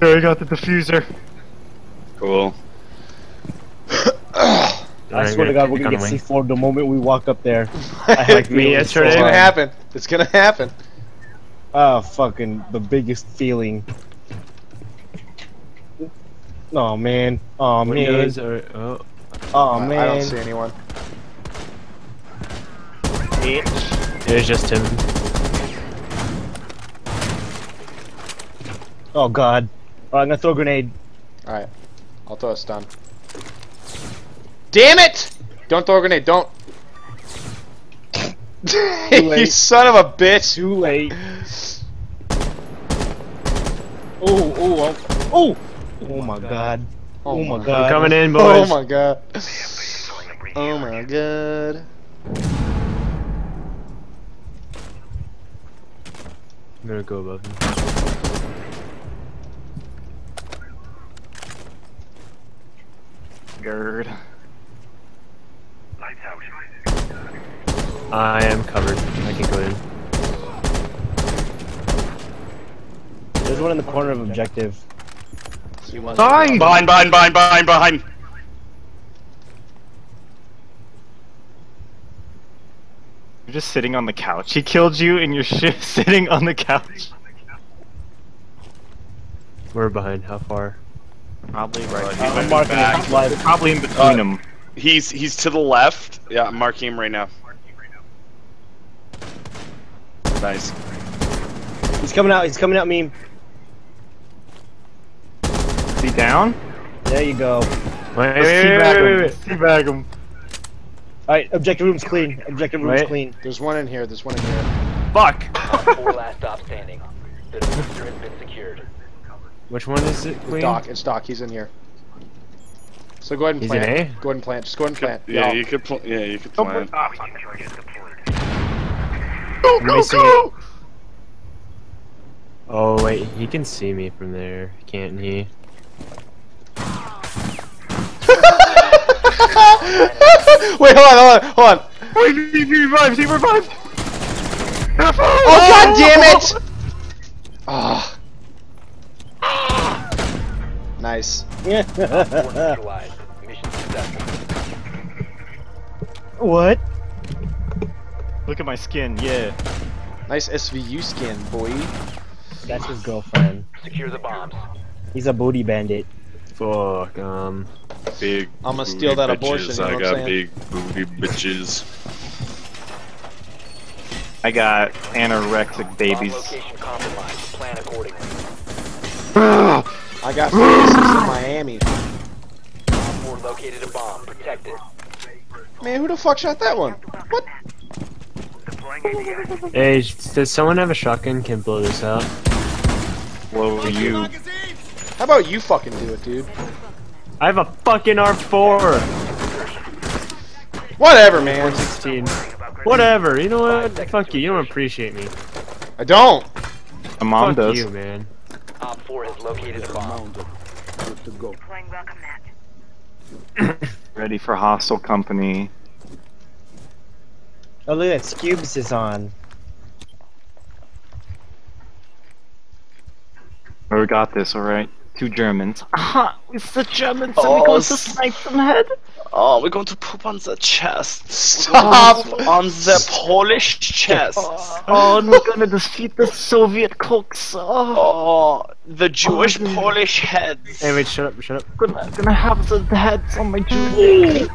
I got the diffuser. Cool. I swear to God, we're gonna get C4 the moment we walk up there. Like me It's yesterday. It's gonna happen. It's gonna happen. Oh, fucking the biggest feeling. Oh man. Oh man. Are. Oh. Oh I- man. I don't see anyone. There's just him. Oh god. Oh, I'm gonna throw a grenade. Alright. I'll throw a stun. Damn it! Don't throw a grenade, don't. you son of a bitch! Too late. Oh, oh, oh, oh! Oh my god. Oh, oh my god. I'm god. coming in, oh boys. Oh my god. Oh my god. I'm gonna go above him. Gerd. I am covered. I can go in. There's one in the corner of objective. Die! Behind, behind, behind, behind, behind. You're just sitting on the couch. He killed you and you're sh- sitting on the couch. We're behind. How far? Probably right. Uh, I'm marking it live. Probably in between them. He's he's to the left. Yeah, I'm marking him right now. Nice. He's coming out. He's coming out. Meme. Is he down? There you go. Wait, wait, Let's wait, teabag wait, him. wait, Teabag him. All right, objective room's clean. Objective room's Wait. clean. There's one in here, there's one in here. Fuck! Four last stop standing. The diffuser has been secured. Which one is it? It's Queen? Doc, it's Doc, he's in here. So go ahead and He's in plant. A? Go ahead and plant. Just go ahead and plant. Yeah, Yeah. you could. Pl- yeah, you could plan. Go, go, go! Oh wait, he can see me from there, can't he? Wait, hold on, hold on, hold on. Wait, he revived! He revived! Oh god damn it! Ah. Nice. Four neutralized. Mission successful. what? Look at my skin, yeah. Nice SVU skin, boy. That's his girlfriend. Secure the bombs. He's a booty bandit. Fuck, um... Big. I'ma steal that bitches. abortion, you know I got saying? big booty bitches. I got anorexic Bomb babies. location compromised. Plan accordingly. I got faces in Miami. 4 located a bomb. Protect it. Man, who the fuck shot that one? What? Hey, does someone have a shotgun? Can blow this out? Whoa, you. How about you fucking do it, dude? I have a fucking R4! Whatever, man. 16. Whatever, you know what? Fuck you, you don't appreciate me. I don't. My mom Fuck does. you, man. Op 4 has located a bomb. Playing welcome mat. Ready for hostile company. Oh look at that, Scubes is on. Oh, we got this, alright. Two Germans. Aha! It's the Germans and Oh, we going to s- snipe them head! Oh, we're going to poop on the chest. Stop! on the Polish chest. Oh, oh, and we're gonna defeat the Soviet cooks. Oh, Oh, the oh, Jewish Polish heads. Hey, wait, shut up, shut up. gonna, gonna have the heads on my Jewish.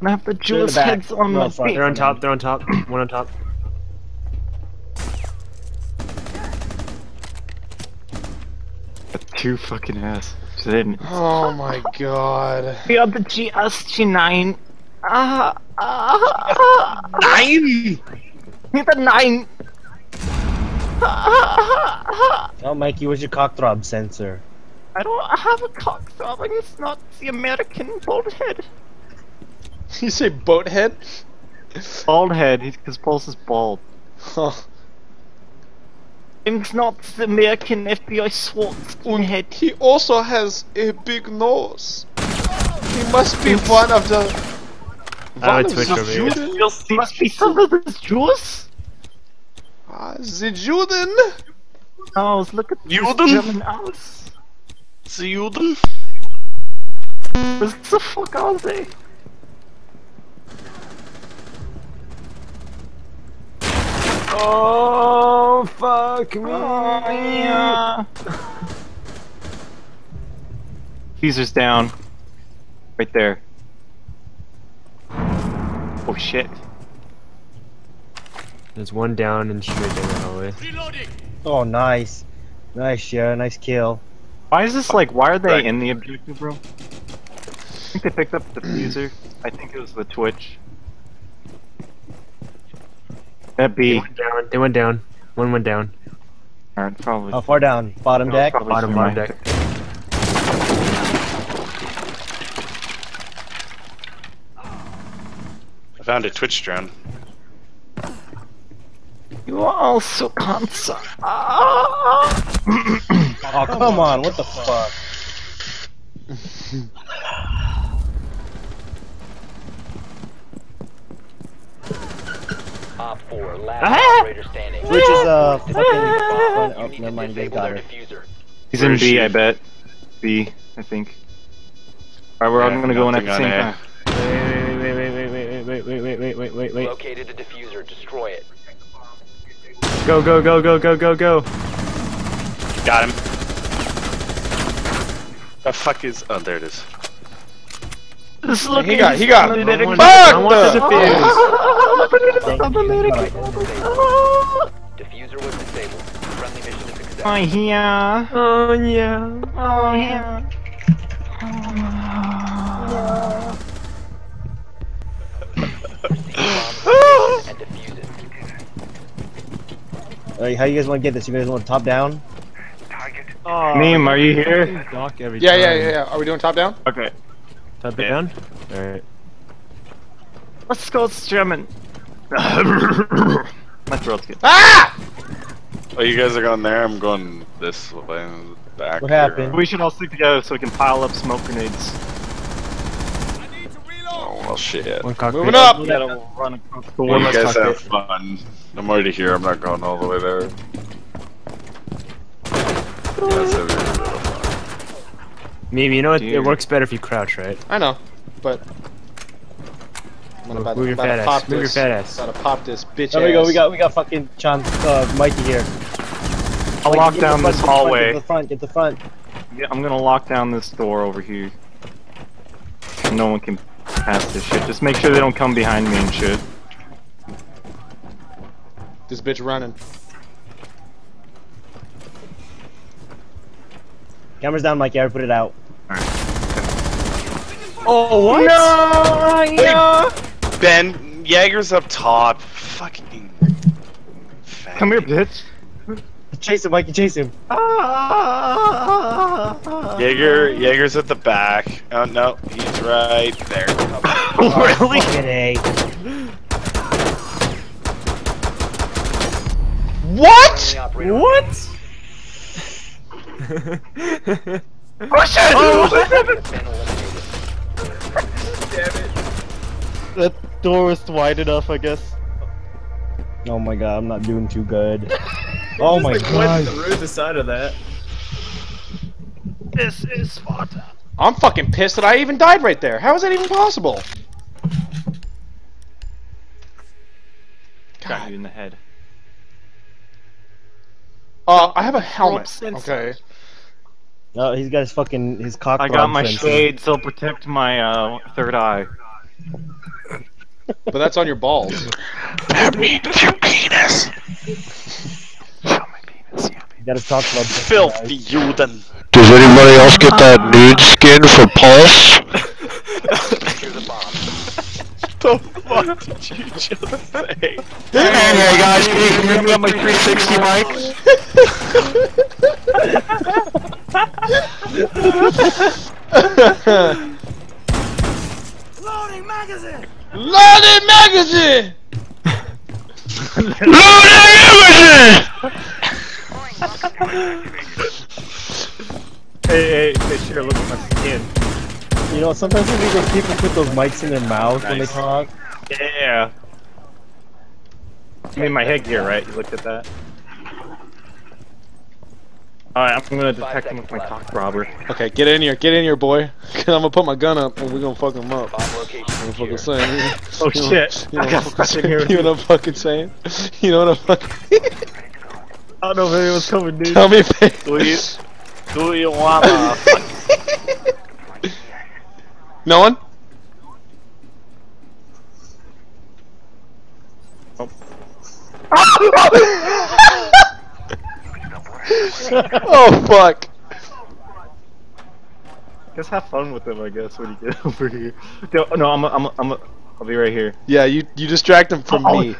Gonna have the They're the Jewish heads on No, my fuck. feet. They're on top, they're on top. One on top. Two fucking ass. Then Oh my god. we are the GSG9. Ah, ah, ah, Nine. We're the nine. Oh, Mikey, where's your cock throb sensor? I don't have a cock throbbing. It's not the American bald head. You say boat head? Bald head. His pulse is bald. Oh. It's not the American FBI SWAT skinhead. He also has a big nose. He must be one of the. I one have a of the over here. Juden? Must be some of the Jews. Ah, the Juden? Aus, look at this Juden? German Aus. Juden? Was the fuck aus, ey? Oh, fuck me. Oh, yeah. Fuser's down. Right there. Oh shit. There's one down and straight down the hallway. Oh, nice. Nice, Shara. Nice kill. Why is this like, why are they Right. in the objective room? I think they picked up the fuser. I think it was the Twitch. That They B. went down. They went down. One went down. Alright, probably. How far down? Bottom no, deck? Bottom through bottom my- deck. I found a Twitch drone. You are also cancer. Oh, come on. What the fuck? Op 4, last Ah! operator standing. Which is, uh, fucking... Bomb. Oh, never mind. You got their it. diffuser. He's in is B, she? I bet. B, I think. Alright, we're all gonna go in at the same on A. time. Wait, wait, wait, wait, wait, wait, wait, wait, wait, wait, wait, wait. Located the diffuser. Destroy it. Go, go, go, go, go, go, go. Got him. The fuck is? Oh, there it is. He got, he got. I Fuck I want the the- Diffuser was disabled. Friendly mission is success. Oh yeah. Oh, yeah. Oh yeah. Bomb and. Alright, how you guys want to get this? You guys want top down? Neem, are you here? Every Yeah, yeah, yeah, yeah. Are we doing top down? Okay. Top it Yeah. down? Alright. Let's go German. My throat's good. Ah! Oh, you guys are going there. I'm going this way in back. What here. happened? We should all stick together so we can pile up smoke grenades. Oh well, shit. Moving up! We gotta run across the Well, you guys cockpit. have fun. I'm already here. I'm not going all the way there. You guys have your little fun. Mimi, you know what? It works better if you crouch, right? I know, but. I'm Move about, your I'm about fat to ass. pop Move your this. fat ass. About to pop this bitch There we go. We got we got fucking Chan, uh, Mikey here. I'll Mikey, lock down the this hallway. Get the front. Get the front. Yeah, I'm gonna lock down this door over here. No one can pass this shit. Just make sure they don't come behind me and shit. This bitch running. Cameras down, Mikey. I already put it out. Oh, what? Wait, Ben, Jaeger's up top. Fucking. Come here, bitch. Chase him, Mikey. Chase him. Ah, ah, ah, Jaeger, Jaeger's at the back. Oh no, he's right there. really? Fucking A. What? Friendly operator What? has been eliminated. That door was wide enough, I guess. Oh my god, I'm not doing too good. oh my god. road side of that. This is Sparta. I'm fucking pissed that I even died right there. How is that even possible? Got you in the head. Uh, I have a helmet. sensor. Okay. Oh, he's got his fucking his cock. I got my sensor. shades. They'll protect my uh, third eye. But that's on your balls. That means your penis. Show my penis. Yeah, He got his cock club. Filthy Juden. Does anybody else get that nude skin for Pulse? Secure the bomb. The fuck did you just say? Hey, hey guys, can you hear me on my 360 mic? Loaded magazine! Loading magazine! Loading magazine! hey, hey, hey, sure, look at my skin. You know, sometimes when those people put those mics in their mouth when they talk. Yeah. I mean, my headgear, right? You looked at that? Alright, I'm gonna detect him with my cock robber. Okay, get in here, get in here, boy. I'm gonna put my gun up and we're gonna fuck him up. Bomb location I'm fucking saying. Oh You know- shit! You know, I got what I'm stuck in here. fucking- you know what I'm fucking saying? You know what I'm fucking. I don't know if anyone's coming, dude. Tell me, babe. Do you, do you wanna? No one? oh Oh, fuck! Just have fun with him, I guess, when you get over here. No, no I'm, a, I'm, a, I'm, a, I'll be right here. Yeah, you you distract him from Oh, me.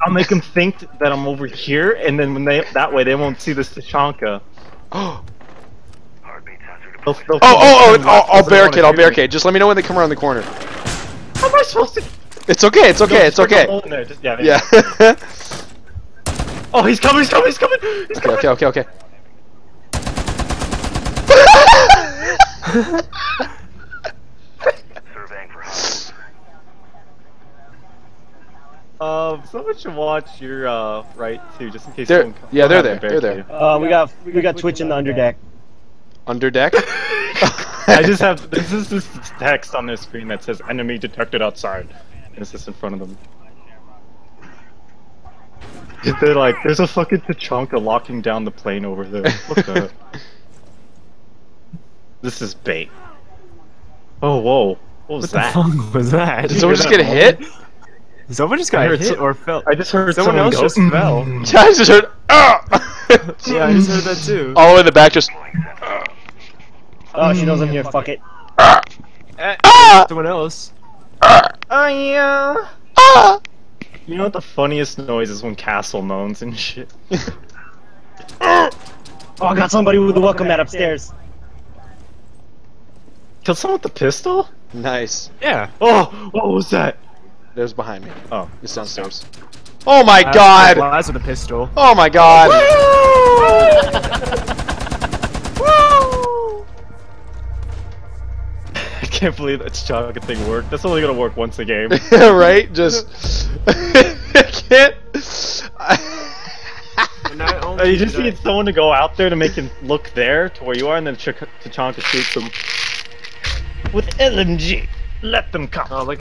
I'll make them think that I'm over here, and then when they that way they won't see this Tachanka. Oh They'll, they'll oh oh! think I'll, I'm I'll not- they don't barricade. I'll hear me. barricade. Just let me know when they come around the corner. How am I supposed to? It's okay. It's okay. It's Just put a okay. hole in there, just- yeah. Yeah. you go. Oh, he's coming! He's coming! He's coming! He's okay. coming! Okay. Okay. Okay. Surveying for hostiles. Um, someone should watch your uh right too, just in case. They're- someone comes- yeah, they're there, they're there. Uh, we got we got Twitch in the underdeck. Under deck. I just have this is this text on their screen that says "enemy detected outside," and it's just in front of them. They're like, "There's a fucking Tachanka locking down the plane over there." What the? this is bait. Oh whoa! What was What the that? fuck was that? Did someone just get hit? Someone just I got hit so- or fell. I just heard Someone someone, else go, just "Mm." fell. I just heard. Ah! Yeah, I just heard that too. All the way in the back, just. Oh, she knows I'm here. Fuck it. Ah! Someone else. Oh yeah. You know what the funniest noise is when Castle moans and shit. Oh, I got somebody with a welcome mat upstairs. Killed someone with the pistol? Nice. Yeah. Oh, what was that? There's behind me. Oh. It's downstairs. Oh my Uh, god! Well, that's with a pistol. Oh my god! I can't believe that Chaga thing worked. That's only gonna work once a game. right? Just. I can't. Only you just did I- need someone to go out there to make him look there to where you are, and then Ch- Tachanka shoots them with LMG. Let them come. Oh, like